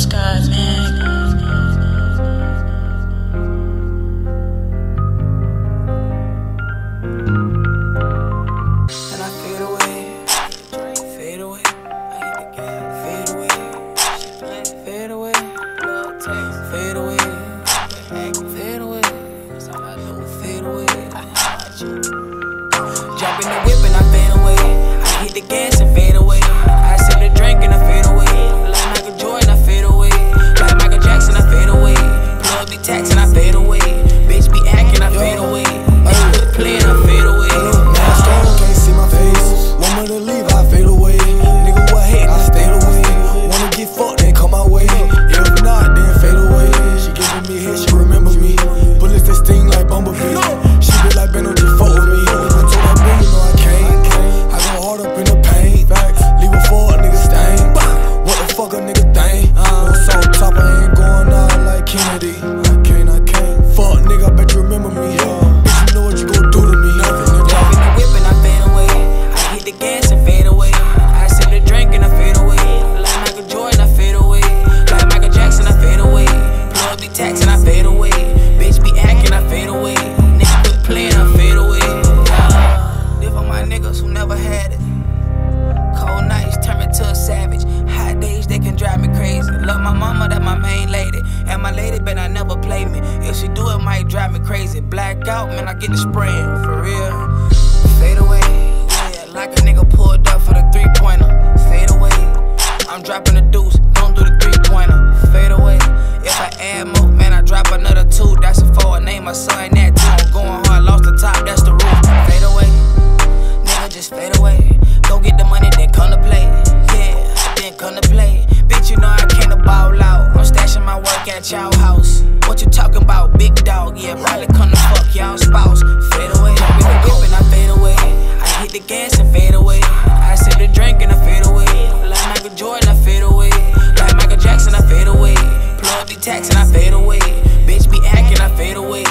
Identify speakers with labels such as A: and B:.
A: skies, man. Jumping the whip and I fade away. I hit the gas.
B: fuck
A: tax and I fade away. Bitch be acting, I fade away. Nigga quit playing, I fade away. Yeah. Live on my niggas who never had it. Cold nights turn me to a savage. Hot days they can drive me crazy. Love my mama, that my main lady. And my lady, but I never play me. If she do, it might drive me crazy. Blackout, man, I get the spraying. Like that tone. Going hard, lost the top, that's the rule. Fade away, nigga, just fade away. Go get the money, then come to play. Yeah, then come to play. Bitch, you know I can't ball out. I'm stashing my work at y'all house. What you talking about, big dog? Yeah, probably come to fuck y'all spouse. Fade away, I get the whip and I fade away. I hit the gas and fade away. I sip the drink and I fade away. Like Michael Jordan, I fade away. Like Michael Jackson, I fade away. Plug the tax and I fade away. Bitch be acting, I fade away.